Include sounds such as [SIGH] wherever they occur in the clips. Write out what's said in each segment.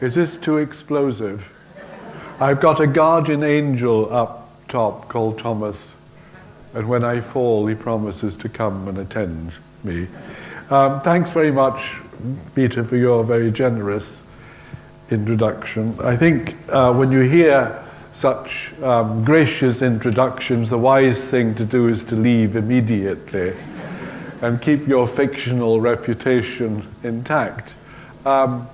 Is this too explosive? I've got a guardian angel up top called Thomas, and when I fall, he promises to come and attend me. Um, thanks very much, Peter, for your very generous introduction. I think uh, when you hear such um, gracious introductions, the wise thing to do is to leave immediately and keep your fictional reputation intact. Um,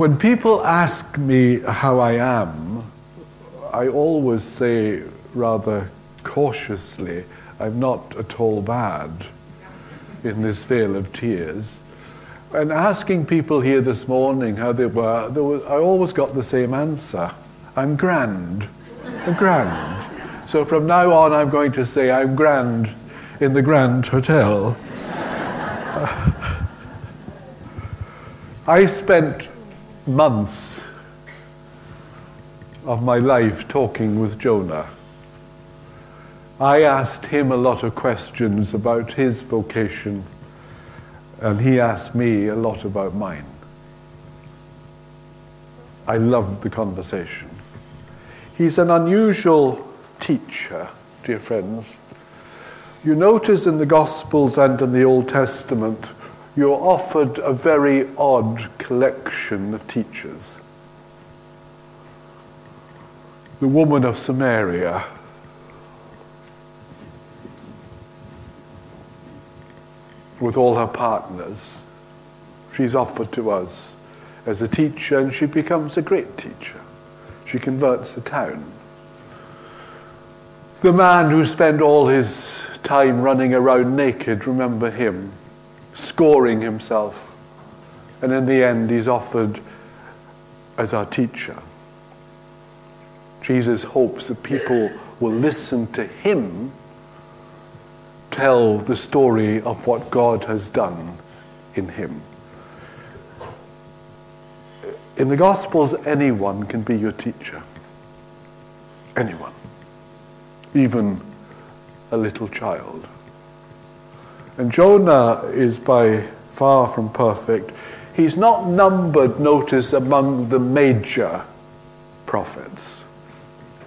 when people ask me how I am, I always say rather cautiously, I'm not at all bad in this vale of tears. And asking people here this morning how they were, was, I always got the same answer I'm grand. I'm grand. So from now on, I'm going to say I'm grand in the Grand Hotel. [LAUGHS] I spent months of my life talking with Jonah. I asked him a lot of questions about his vocation, and he asked me a lot about mine. I loved the conversation. He's an unusual teacher, dear friends. You notice in the Gospels and in the Old Testament, you're offered a very odd collection of teachers. The woman of Samaria, with all her partners, she's offered to us as a teacher, and she becomes a great teacher. She converts the town. The man who spent all his time running around naked, remember him, scoring himself. And in the end, he's offered as our teacher. Jesus hopes that people will listen to him tell the story of what God has done in him. In the Gospels, anyone can be your teacher. Anyone. Even a little child. And Jonah is by far from perfect. He's not numbered, notice, among the major prophets,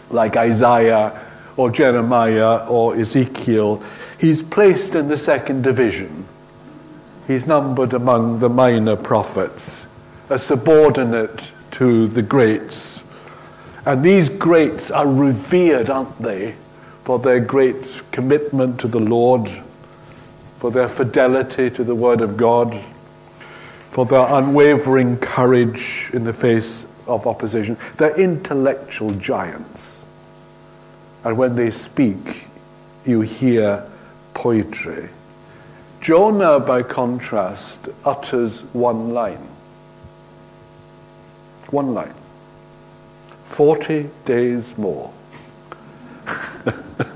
like Isaiah or Jeremiah or Ezekiel. He's placed in the second division. He's numbered among the minor prophets a subordinate to the greats. And these greats are revered, aren't they, for their great commitment to the Lord, for their fidelity to the Word of God, for their unwavering courage in the face of opposition. They're intellectual giants. And when they speak, you hear poetry. Jonah, by contrast, utters one line one line 40 days more. [LAUGHS]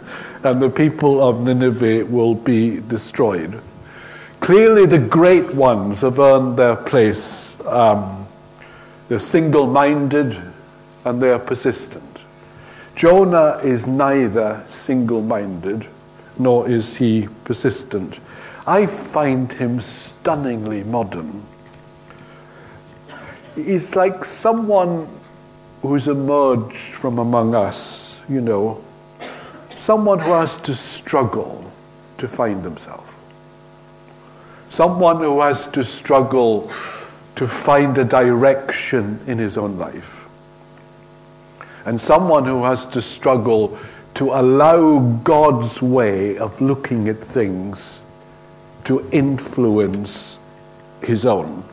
and the people of Nineveh will be destroyed. Clearly, the great ones have earned their place. Um, they're single minded and they're persistent. Jonah is neither single minded nor is he persistent. I find him stunningly modern He's like someone who's emerged from among us, you know, someone who has to struggle to find himself, someone who has to struggle to find a direction in his own life, and someone who has to struggle to allow God's way of looking at things to influence his own.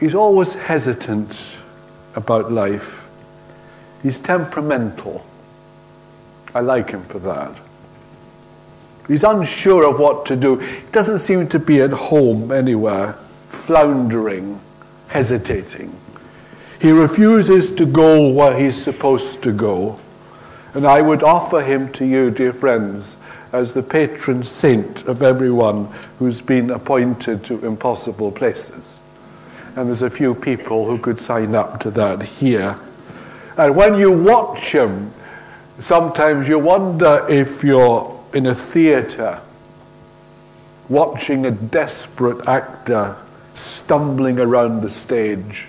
He's always hesitant about life. He's temperamental. I like him for that. He's unsure of what to do. He doesn't seem to be at home anywhere, floundering, hesitating. He refuses to go where he's supposed to go. And I would offer him to you, dear friends, as the patron saint of everyone who's been appointed to impossible places and there's a few people who could sign up to that here. And when you watch him, sometimes you wonder if you're in a theatre watching a desperate actor stumbling around the stage,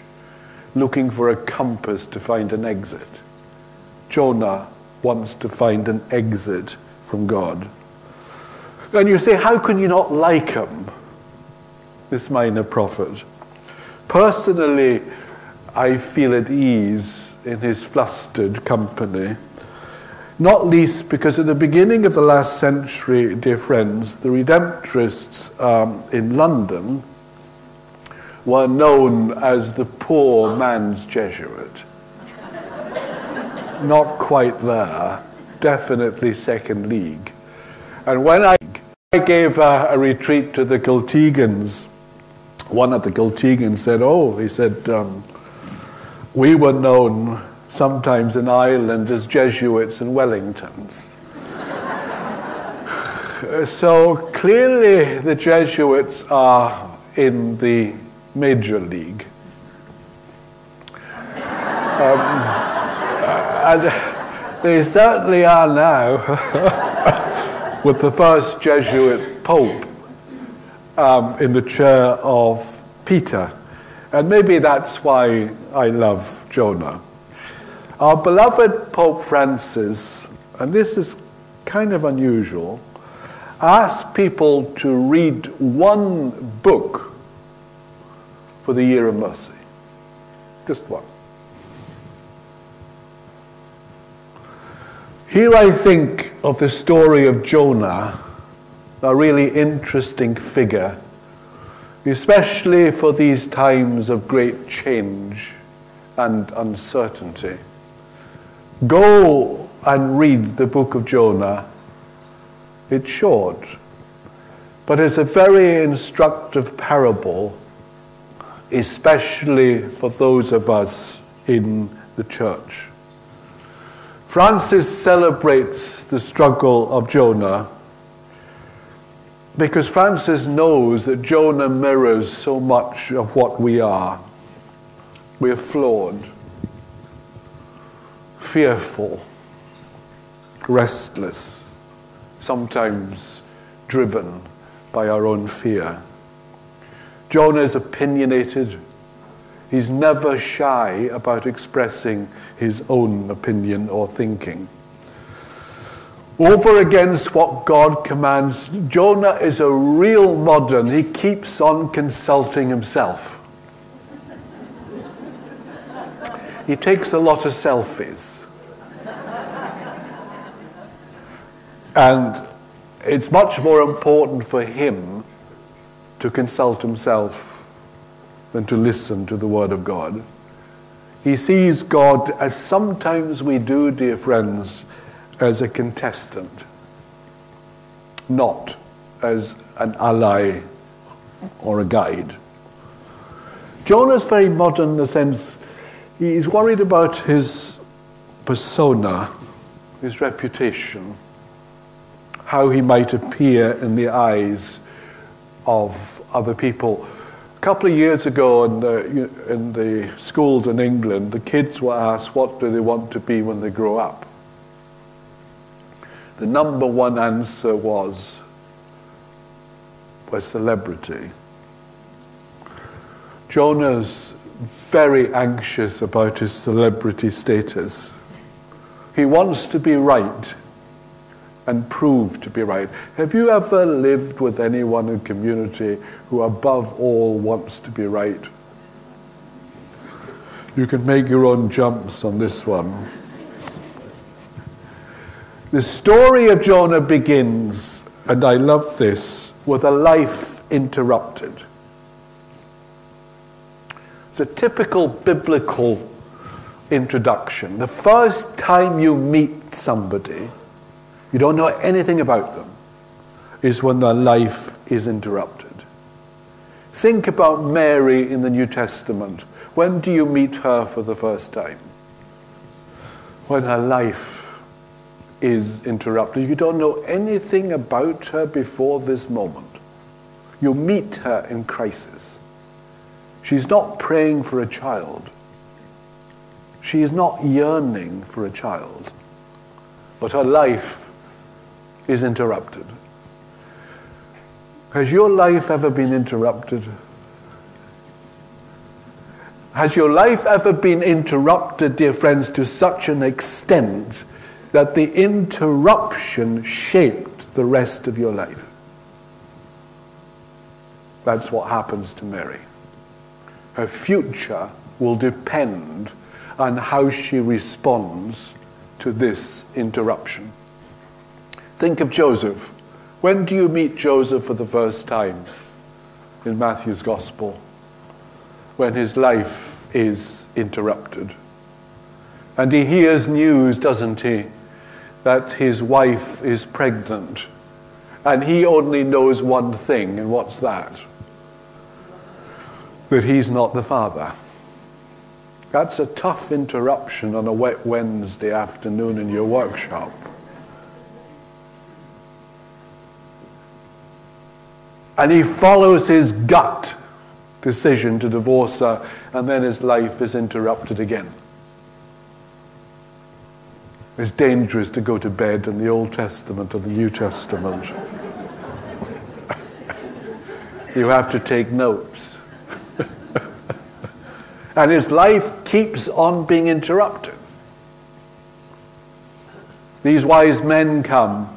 looking for a compass to find an exit. Jonah wants to find an exit from God. And you say, how can you not like him, this minor prophet? Personally, I feel at ease in his flustered company, not least because at the beginning of the last century, dear friends, the Redemptorists um, in London were known as the poor man's Jesuit. [LAUGHS] not quite there, definitely second league. And when I, I gave a, a retreat to the Kiltegans, one of the Kiltegans said, Oh, he said, um, we were known sometimes in Ireland as Jesuits and Wellingtons. so clearly the Jesuits are in the major league. Um, and they certainly are now [LAUGHS] with the first Jesuit pope um, in the chair of Peter. And maybe that's why I love Jonah. Our beloved Pope Francis, and this is kind of unusual, asked people to read one book for the year of mercy. Just one. Here I think of the story of Jonah, a really interesting figure especially for these times of great change and uncertainty. Go and read the book of Jonah. It's short, but it's a very instructive parable, especially for those of us in the church. Francis celebrates the struggle of Jonah because Francis knows that Jonah mirrors so much of what we are. We are flawed, fearful, restless, sometimes driven by our own fear. Jonah is opinionated. He's never shy about expressing his own opinion or thinking over against what God commands. Jonah is a real modern. He keeps on consulting himself. He takes a lot of selfies. And it's much more important for him to consult himself than to listen to the Word of God. He sees God as sometimes we do, dear friends, as a contestant, not as an ally or a guide. Jonah's very modern in the sense he's worried about his persona, his reputation, how he might appear in the eyes of other people. A couple of years ago in the, in the schools in England, the kids were asked what do they want to be when they grow up the number one answer was was celebrity. Jonah's very anxious about his celebrity status. He wants to be right and prove to be right. Have you ever lived with anyone in community who above all wants to be right? You can make your own jumps on this one. The story of Jonah begins, and I love this, with a life interrupted. It's a typical biblical introduction. The first time you meet somebody, you don't know anything about them, is when their life is interrupted. Think about Mary in the New Testament. When do you meet her for the first time? When her life is interrupted. You don't know anything about her before this moment. You meet her in crisis. She's not praying for a child. She is not yearning for a child. But her life is interrupted. Has your life ever been interrupted? Has your life ever been interrupted, dear friends, to such an extent that the interruption shaped the rest of your life? That's what happens to Mary. Her future will depend on how she responds to this interruption. Think of Joseph. When do you meet Joseph for the first time in Matthew's Gospel? When his life is interrupted. And he hears news, doesn't he, that his wife is pregnant. And he only knows one thing, and what's that? That he's not the father. That's a tough interruption on a wet Wednesday afternoon in your workshop. And he follows his gut decision to divorce her, and then his life is interrupted again. It's dangerous to go to bed in the Old Testament or the New Testament. [LAUGHS] you have to take notes. And his life keeps on being interrupted. These wise men come,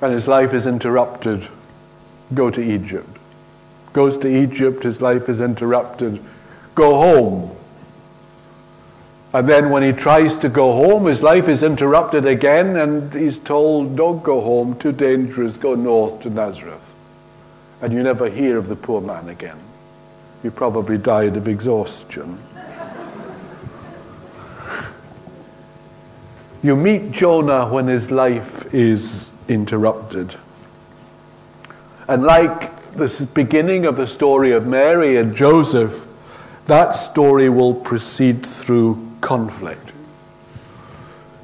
and his life is interrupted go to Egypt. Goes to Egypt, his life is interrupted. Go home. And then when he tries to go home, his life is interrupted again, and he's told, Don't go home, too dangerous, go north to Nazareth. And you never hear of the poor man again. He probably died of exhaustion. you meet Jonah when his life is interrupted. And like the beginning of the story of Mary and Joseph, that story will proceed through conflict.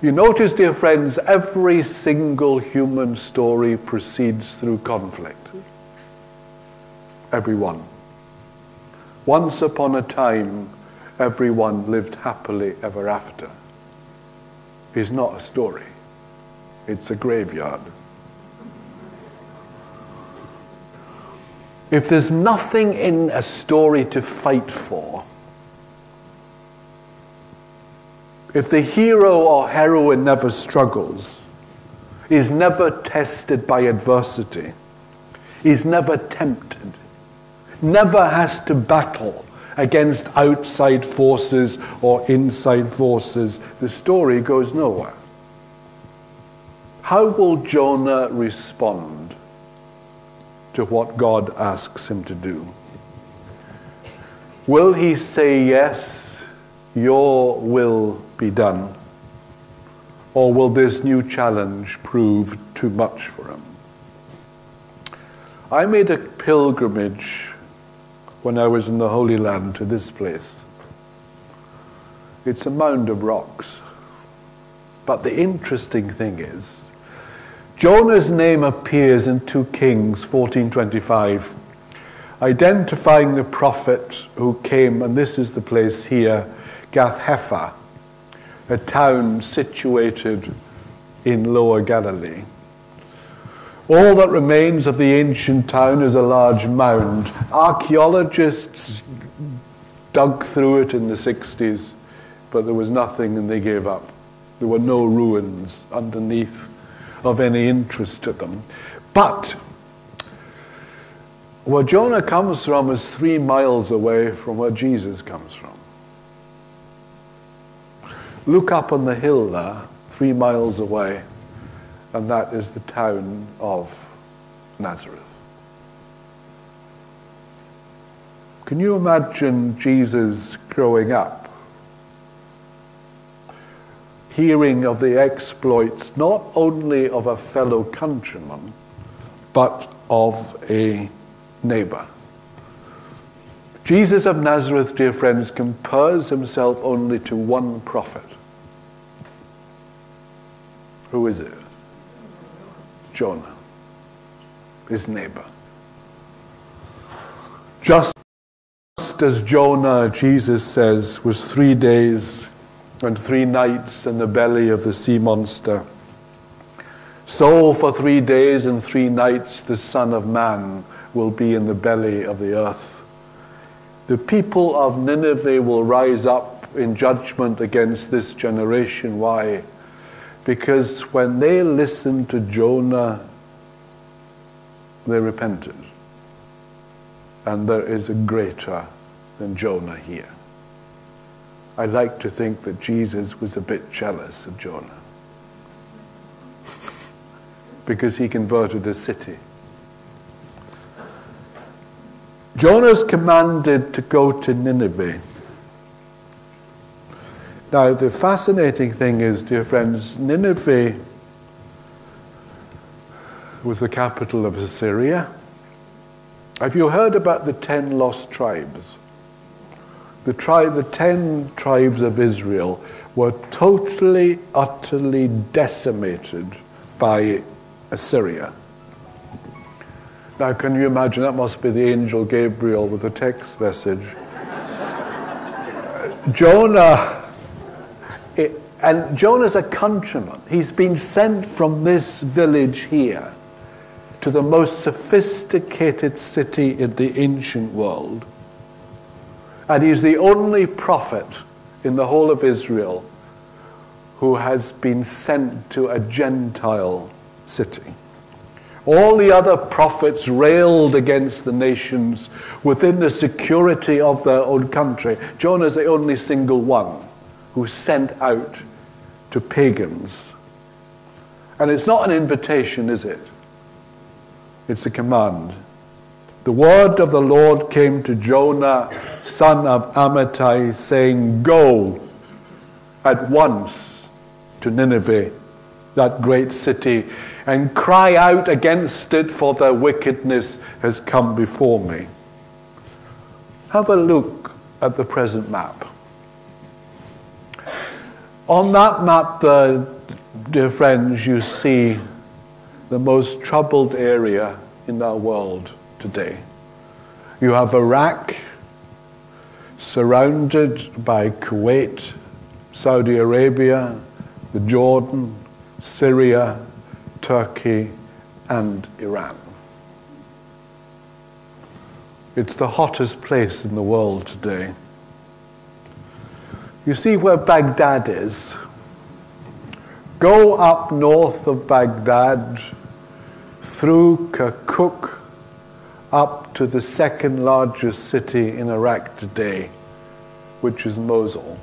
You notice, dear friends, every single human story proceeds through conflict. Everyone. Once upon a time, everyone lived happily ever after. Is not a story, it's a graveyard. If there's nothing in a story to fight for, if the hero or heroine never struggles, is never tested by adversity, is never tempted, never has to battle against outside forces or inside forces, the story goes nowhere. How will Jonah respond to what God asks him to do. Will he say, Yes, your will be done? Or will this new challenge prove too much for him? I made a pilgrimage when I was in the Holy Land to this place. It's a mound of rocks. But the interesting thing is, Jonah's name appears in 2 Kings 14:25, identifying the prophet who came, and this is the place here, Gath Hepher, a town situated in Lower Galilee. All that remains of the ancient town is a large mound. Archaeologists dug through it in the 60s, but there was nothing and they gave up. There were no ruins underneath of any interest to them. But where Jonah comes from is three miles away from where Jesus comes from. Look up on the hill there, three miles away, and that is the town of Nazareth. Can you imagine Jesus growing up hearing of the exploits not only of a fellow countryman, but of a neighbor. Jesus of Nazareth, dear friends, compares himself only to one prophet. Who is it? Jonah, his neighbor. Just as Jonah, Jesus says, was three days and three nights in the belly of the sea monster. So, for three days and three nights, the Son of Man will be in the belly of the earth. The people of Nineveh will rise up in judgment against this generation. Why? Because when they listened to Jonah, they repented. And there is a greater than Jonah here. I like to think that Jesus was a bit jealous of Jonah because he converted a city. Jonah's commanded to go to Nineveh. Now, the fascinating thing is, dear friends, Nineveh was the capital of Assyria. Have you heard about the ten lost tribes? The, tri- the ten tribes of Israel were totally, utterly decimated by Assyria. Now, can you imagine? That must be the angel Gabriel with a text message. [LAUGHS] Jonah, and Jonah's a countryman. He's been sent from this village here to the most sophisticated city in the ancient world. And he's the only prophet in the whole of Israel who has been sent to a Gentile city. All the other prophets railed against the nations within the security of their own country. Jonah is the only single one who sent out to pagans. And it's not an invitation, is it? It's a command. The word of the Lord came to Jonah, son of Amittai, saying, Go at once to Nineveh, that great city and cry out against it, for their wickedness has come before me. Have a look at the present map. On that map, dear friends, you see the most troubled area in our world today. You have Iraq surrounded by Kuwait, Saudi Arabia, the Jordan, Syria, Turkey, and Iran. It's the hottest place in the world today. You see where Baghdad is? Go up north of Baghdad through Kirkuk up to the second largest city in Iraq today, which is Mosul.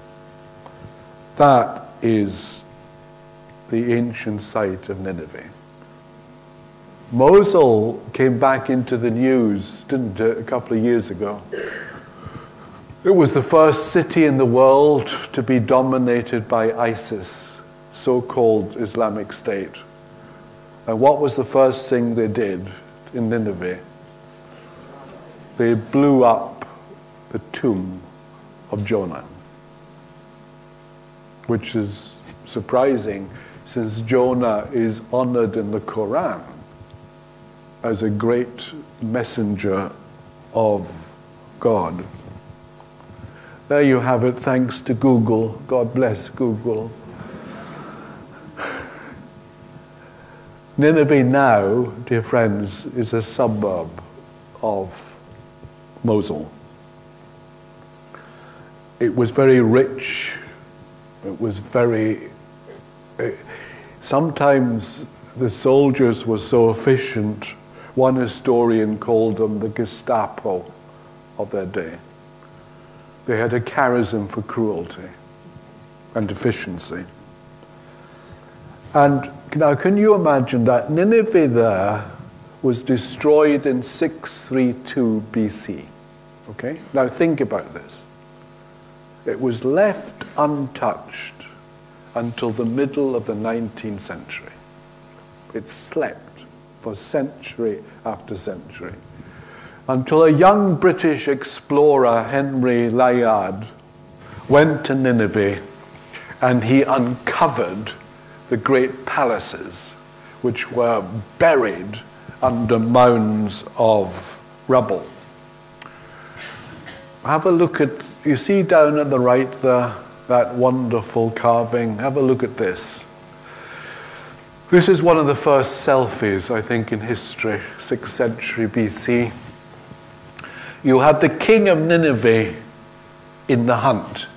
That is the ancient site of Nineveh. Mosul came back into the news, didn't it, a couple of years ago? It was the first city in the world to be dominated by ISIS, so called Islamic State. And what was the first thing they did in Nineveh? They blew up the tomb of Jonah, which is surprising since Jonah is honored in the Quran as a great messenger of God. There you have it, thanks to Google. God bless Google. Nineveh now, dear friends, is a suburb of Mosul. It was very rich, it was very sometimes the soldiers were so efficient, one historian called them the Gestapo of their day. They had a charism for cruelty and deficiency. And now, can you imagine that Nineveh there was destroyed in 632 BC? Okay? Now, think about this. It was left untouched until the middle of the 19th century. It slept for century after century until a young British explorer, Henry Layard, went to Nineveh and he uncovered the great palaces which were buried under mounds of rubble. Have a look at, you see down at the right there, that wonderful carving. Have a look at this. This is one of the first selfies, I think, in history, 6th century BC. You have the king of Nineveh in the hunt.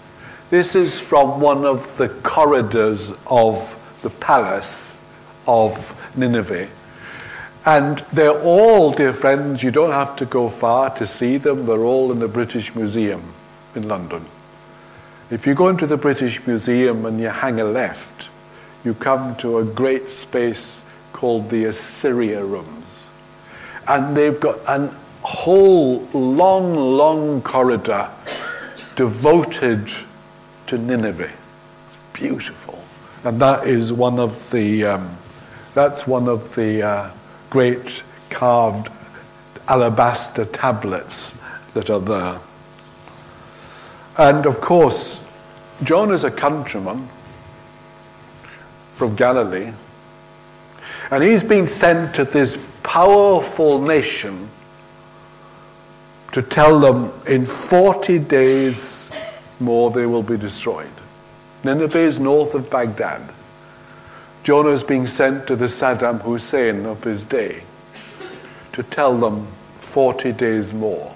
This is from one of the corridors of the palace of Nineveh. And they're all, dear friends, you don't have to go far to see them, they're all in the British Museum in London. If you go into the British Museum and you hang a left, you come to a great space called the Assyria Rooms. And they've got a whole long, long corridor devoted to Nineveh. It's beautiful. And that is one of the, um, that's one of the uh, great carved alabaster tablets that are there. And of course, John is a countryman from Galilee, and he's been sent to this powerful nation to tell them in 40 days more they will be destroyed. Nineveh is north of Baghdad. Jonah is being sent to the Saddam Hussein of his day to tell them 40 days more.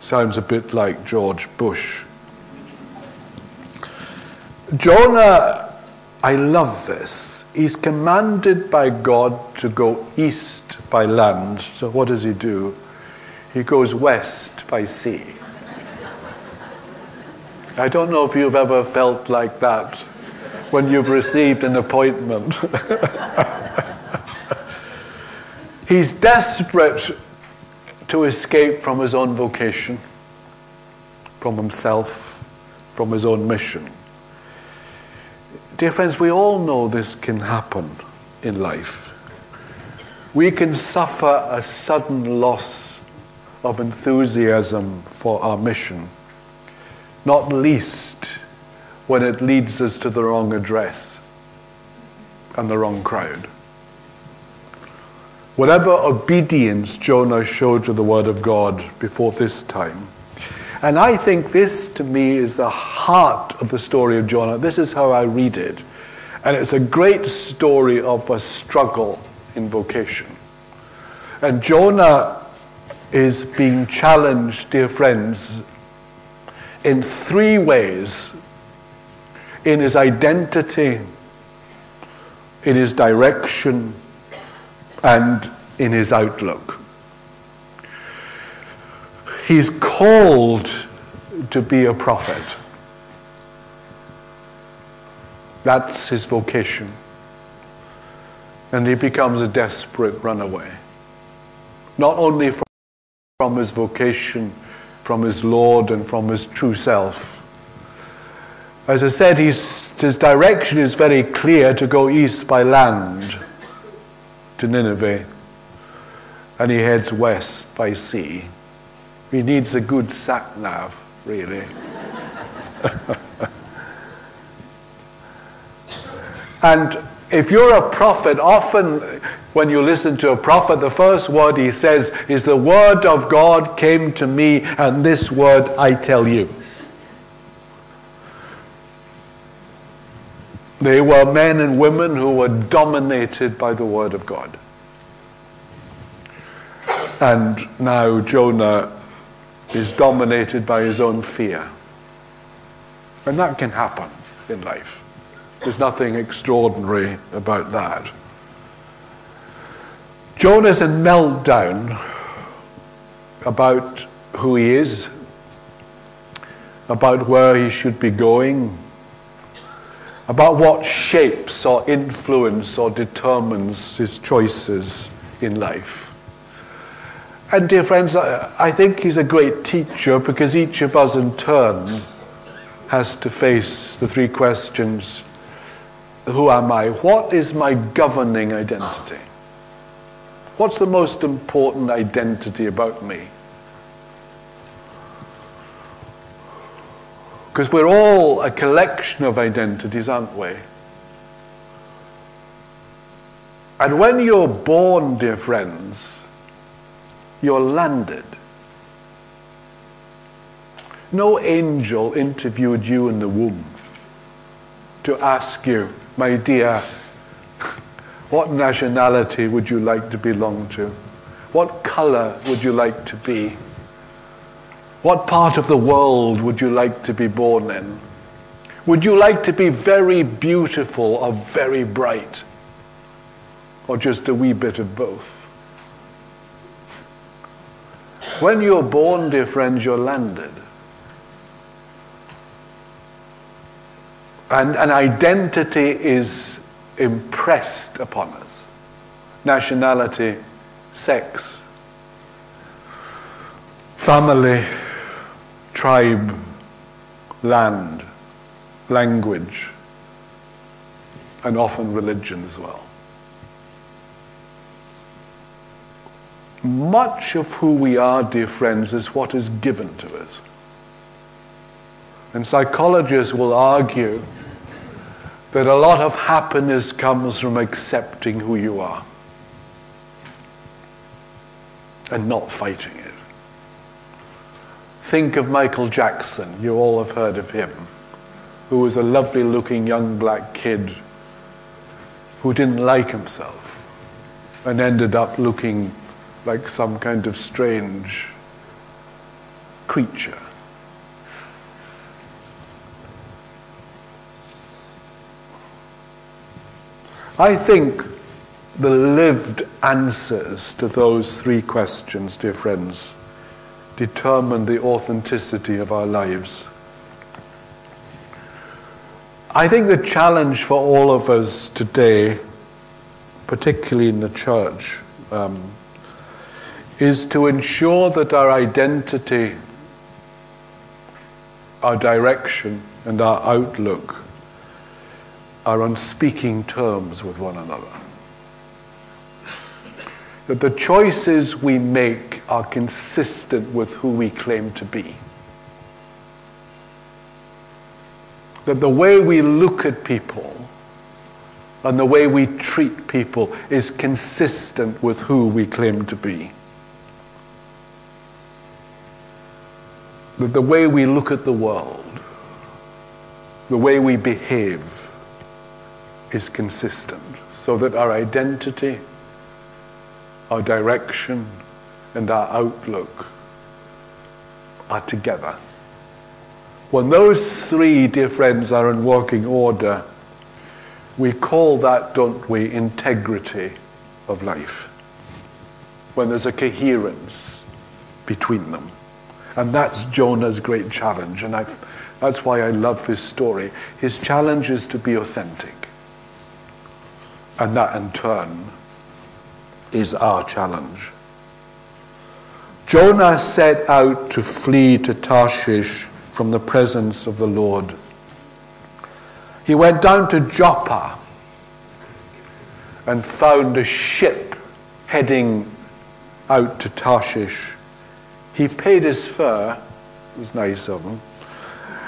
Sounds a bit like George Bush. Jonah, I love this. He's commanded by God to go east by land. So what does he do? He goes west by sea. I don't know if you've ever felt like that when you've received an appointment. [LAUGHS] He's desperate to escape from his own vocation, from himself, from his own mission. Dear friends, we all know this can happen in life. We can suffer a sudden loss of enthusiasm for our mission, not least when it leads us to the wrong address and the wrong crowd. Whatever obedience Jonah showed to the Word of God before this time. And I think this, to me, is the heart of the story of Jonah. This is how I read it. And it's a great story of a struggle in vocation. And Jonah is being challenged, dear friends, in three ways in his identity, in his direction, and in his outlook. He's called to be a prophet. That's his vocation. And he becomes a desperate runaway. Not only from, from his vocation, from his Lord, and from his true self, as I said, his direction is very clear to go east by land to Nineveh, and he heads west by sea. He needs a good sat nav, really. [LAUGHS] and if you're a prophet, often when you listen to a prophet, the first word he says is, The word of God came to me, and this word I tell you. They were men and women who were dominated by the Word of God. And now Jonah is dominated by his own fear. And that can happen in life. There's nothing extraordinary about that. Jonah's in meltdown about who he is, about where he should be going, about what shapes or influence or determines his choices in life. And, dear friends, I think he's a great teacher because each of us in turn has to face the three questions Who am I? What is my governing identity? What's the most important identity about me? Because we're all a collection of identities, aren't we? And when you're born, dear friends, you're landed. No angel interviewed you in the womb to ask you, my dear, what nationality would you like to belong to? What color would you like to be? What part of the world would you like to be born in? Would you like to be very beautiful or very bright? Or just a wee bit of both? When you're born, dear friends, you're landed. And an identity is impressed upon us nationality, sex, family, tribe, land, language, and often religion as well. Much of who we are, dear friends, is what is given to us. And psychologists will argue that a lot of happiness comes from accepting who you are and not fighting it. Think of Michael Jackson. You all have heard of him, who was a lovely looking young black kid who didn't like himself and ended up looking like some kind of strange creature. I think the lived answers to those three questions, dear friends, determine the authenticity of our lives. I think the challenge for all of us today, particularly in the church, um, is to ensure that our identity, our direction, and our outlook are on speaking terms with one another. That the choices we make are consistent with who we claim to be. That the way we look at people and the way we treat people is consistent with who we claim to be. That the way we look at the world, the way we behave, is consistent so that our identity, our direction, and our outlook are together. When those three, dear friends, are in working order, we call that, don't we, integrity of life. When there's a coherence between them. And that's Jonah's great challenge, and I've, that's why I love his story. His challenge is to be authentic. And that in turn is our challenge. Jonah set out to flee to Tarshish from the presence of the Lord. He went down to Joppa and found a ship heading out to Tarshish. He paid his fare, it was nice of him,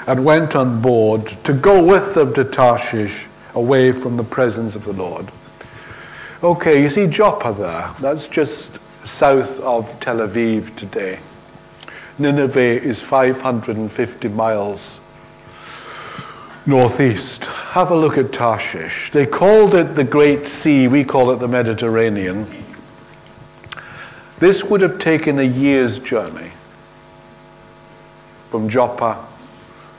and went on board to go with them to Tarshish away from the presence of the Lord. Okay, you see Joppa there. That's just south of Tel Aviv today. Nineveh is 550 miles northeast. Have a look at Tarshish. They called it the Great Sea, we call it the Mediterranean. This would have taken a year's journey from Joppa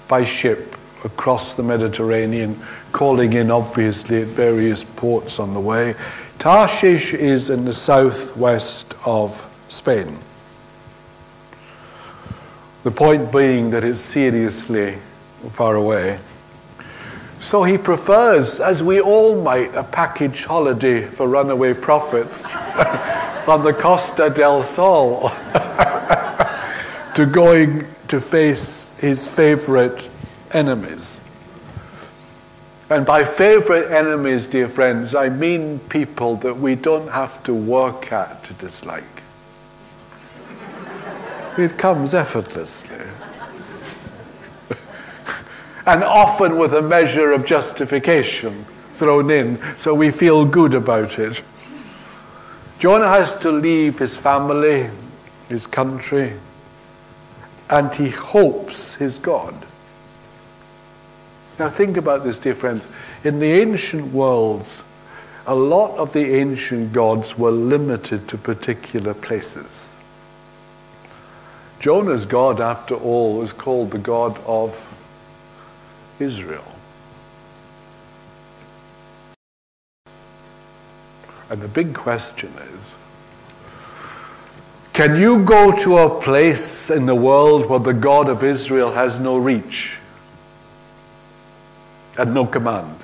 by ship across the Mediterranean, calling in obviously at various ports on the way. Tarshish is in the southwest of Spain. The point being that it's seriously far away. So he prefers, as we all might, a package holiday for runaway prophets [LAUGHS] on the Costa del Sol [LAUGHS] to going to face his favorite enemies. And by favorite enemies, dear friends, I mean people that we don't have to work at to dislike. It comes effortlessly. [LAUGHS] and often with a measure of justification thrown in, so we feel good about it. Jonah has to leave his family, his country, and he hopes his God. Now, think about this, dear friends. In the ancient worlds, a lot of the ancient gods were limited to particular places. Jonah's God, after all, was called the God of Israel. And the big question is can you go to a place in the world where the God of Israel has no reach and no command?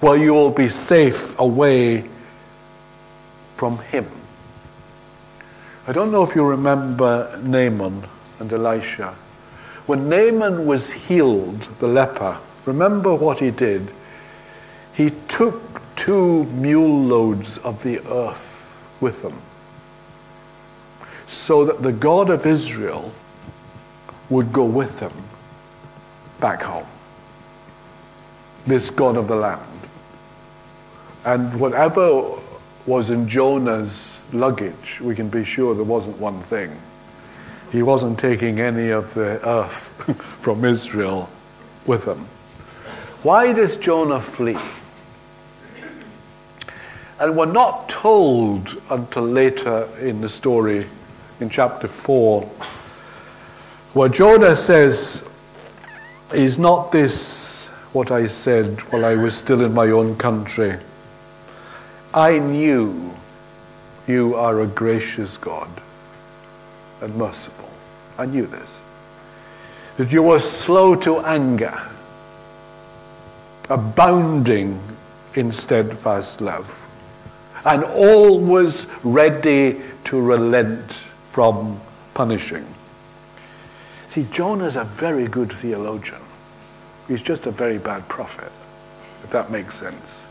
Where you will be safe away from Him? I don't know if you remember Naaman and Elisha. When Naaman was healed, the leper, remember what he did? He took two mule loads of the earth with him so that the God of Israel would go with him back home. This God of the land. And whatever was in Jonah's luggage, we can be sure there wasn't one thing. He wasn't taking any of the earth [LAUGHS] from Israel with him. Why does Jonah flee? And we're not told until later in the story in chapter 4, where Jonah says, Is not this what I said while I was still in my own country? I knew you are a gracious God and merciful. I knew this. That you were slow to anger, abounding in steadfast love, and always ready to relent from punishing. See, Jonah's a very good theologian. He's just a very bad prophet, if that makes sense.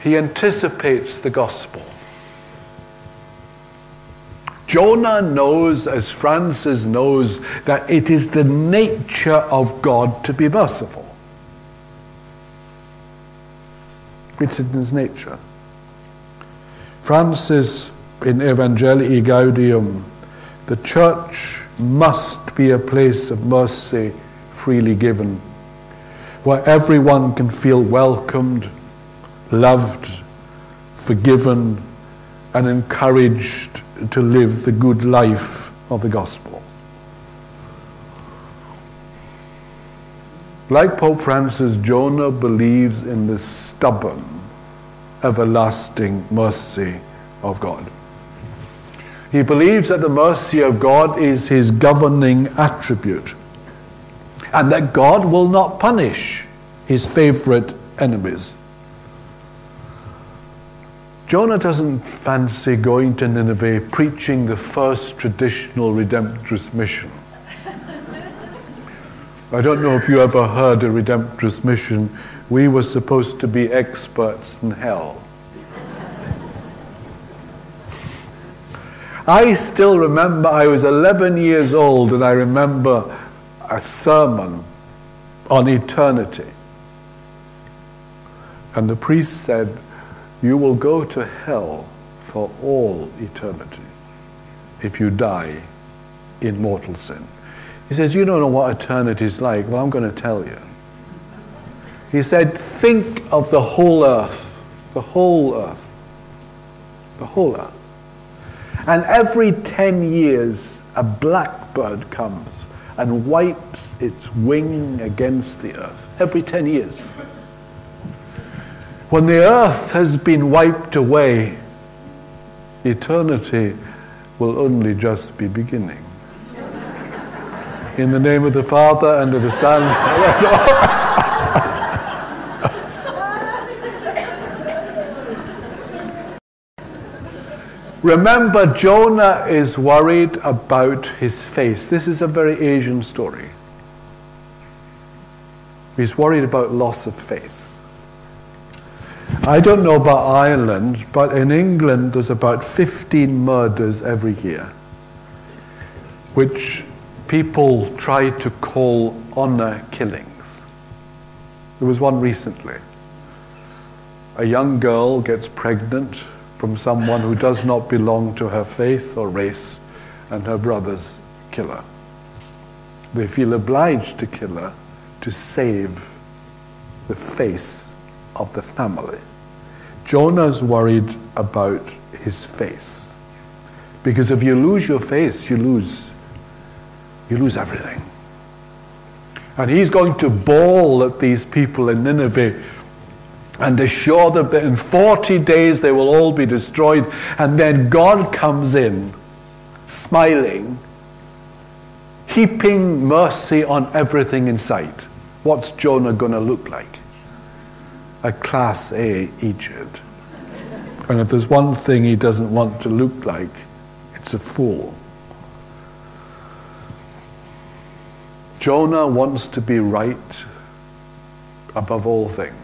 He anticipates the gospel. Jonah knows, as Francis knows, that it is the nature of God to be merciful. It's in his nature. Francis in Evangelii Gaudium, the church must be a place of mercy freely given, where everyone can feel welcomed, loved, forgiven, and encouraged to live the good life of the gospel. Like Pope Francis, Jonah believes in the stubborn, everlasting mercy of God. He believes that the mercy of God is his governing attribute and that God will not punish his favorite enemies. Jonah doesn't fancy going to Nineveh preaching the first traditional redemptorist mission. I don't know if you ever heard a redemptorist mission. We were supposed to be experts in hell. I still remember I was 11 years old and I remember a sermon on eternity. And the priest said, You will go to hell for all eternity if you die in mortal sin. He says, You don't know what eternity is like. Well, I'm going to tell you. He said, Think of the whole earth, the whole earth, the whole earth. And every 10 years, a blackbird comes and wipes its wing against the earth. Every 10 years. When the earth has been wiped away, eternity will only just be beginning. In the name of the Father and of the Son. Remember, Jonah is worried about his face. This is a very Asian story. He's worried about loss of face. I don't know about Ireland, but in England there's about 15 murders every year, which people try to call honor killings. There was one recently. A young girl gets pregnant from someone who does not belong to her faith or race, and her brothers kill her. They feel obliged to kill her to save the face of the family. Jonah's worried about his face. Because if you lose your face, you lose you lose everything. And he's going to bawl at these people in Nineveh and assure them that in 40 days they will all be destroyed. And then God comes in, smiling, heaping mercy on everything in sight. What's Jonah going to look like? A Class A Egypt. And if there's one thing he doesn't want to look like, it's a fool. Jonah wants to be right above all things.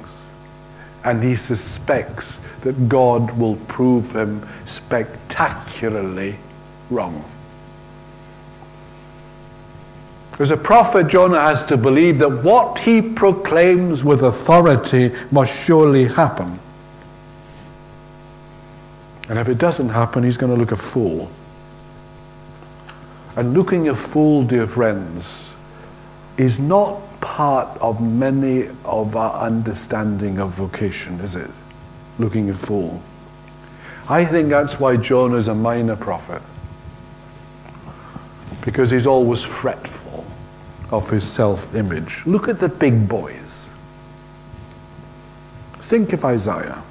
And he suspects that God will prove him spectacularly wrong. As a prophet, Jonah has to believe that what he proclaims with authority must surely happen. And if it doesn't happen, he's going to look a fool. And looking a fool, dear friends, is not part of many of our understanding of vocation, is it? Looking a fool. I think that's why Jonah is a minor prophet. Because he's always fretful of his self image. Look at the big boys. Think of Isaiah.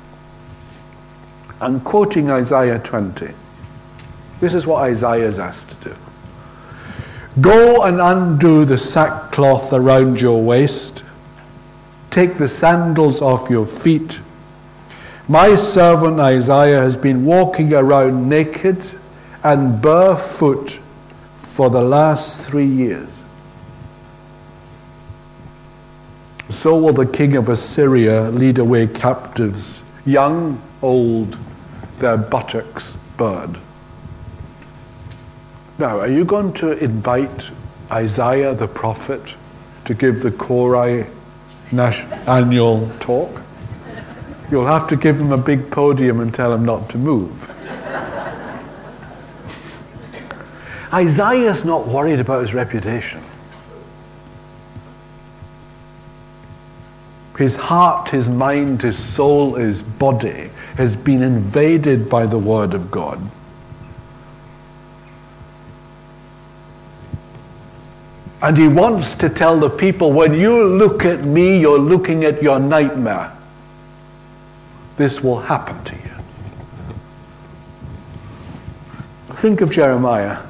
I'm quoting Isaiah 20. This is what Isaiah is asked to do. Go and undo the sackcloth around your waist. Take the sandals off your feet. My servant Isaiah has been walking around naked and barefoot for the last three years. So will the king of Assyria lead away captives, young, old, their buttocks burred. Now, are you going to invite Isaiah the prophet to give the CORI annual talk? You'll have to give him a big podium and tell him not to move. Isaiah's not worried about his reputation. His heart, his mind, his soul, his body has been invaded by the Word of God. And he wants to tell the people when you look at me, you're looking at your nightmare. This will happen to you. Think of Jeremiah.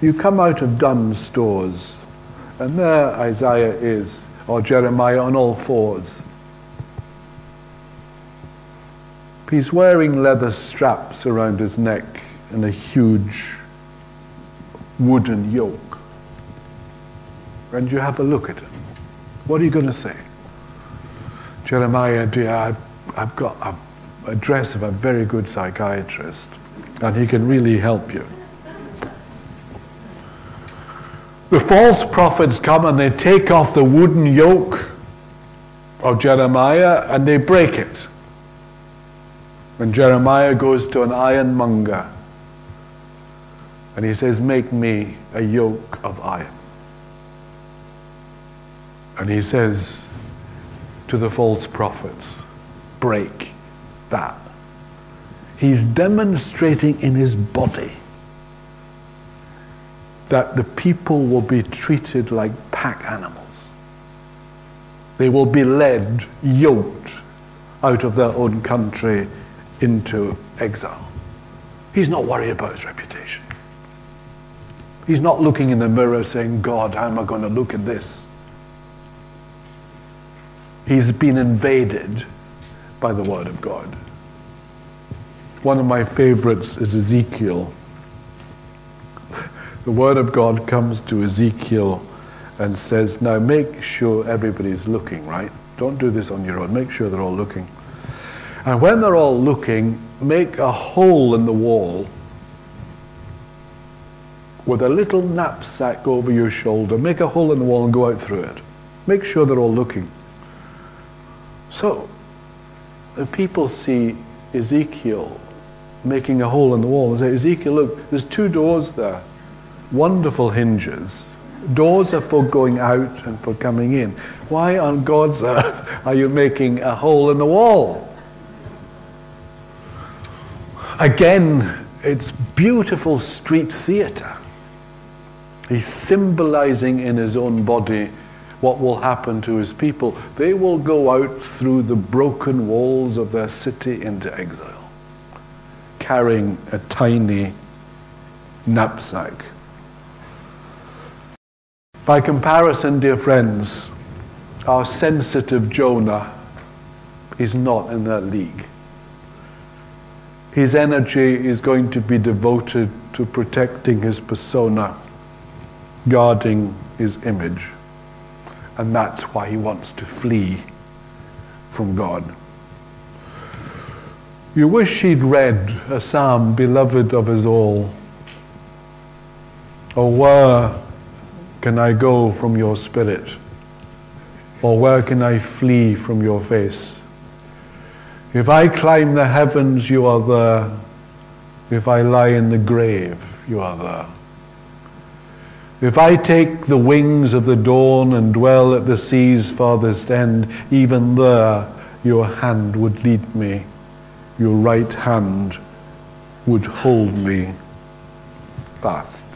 You come out of Dunnes Stores, and there Isaiah is, or Jeremiah on all fours. He's wearing leather straps around his neck and a huge wooden yoke and you have a look at it. What are you going to say? Jeremiah, dear, I've, I've got a address of a very good psychiatrist, and he can really help you. The false prophets come and they take off the wooden yoke of Jeremiah and they break it. And Jeremiah goes to an ironmonger and he says, Make me a yoke of iron. And he says to the false prophets, break that. He's demonstrating in his body that the people will be treated like pack animals. They will be led, yoked out of their own country into exile. He's not worried about his reputation. He's not looking in the mirror saying, God, how am I going to look at this? He's been invaded by the Word of God. One of my favorites is Ezekiel. The Word of God comes to Ezekiel and says, Now make sure everybody's looking, right? Don't do this on your own. Make sure they're all looking. And when they're all looking, make a hole in the wall with a little knapsack over your shoulder. Make a hole in the wall and go out through it. Make sure they're all looking. So the people see Ezekiel making a hole in the wall and say, Ezekiel, look, there's two doors there, wonderful hinges. Doors are for going out and for coming in. Why on God's earth are you making a hole in the wall? Again, it's beautiful street theatre. He's symbolizing in his own body what will happen to his people. They will go out through the broken walls of their city into exile, carrying a tiny knapsack. By comparison, dear friends, our sensitive Jonah is not in that league. His energy is going to be devoted to protecting his persona, guarding his image. And that's why he wants to flee from God. You wish he'd read a psalm, beloved of us all. Or where can I go from your spirit? Or where can I flee from your face? If I climb the heavens, you are there. If I lie in the grave, you are there. If I take the wings of the dawn and dwell at the sea's farthest end, even there your hand would lead me, your right hand would hold me fast.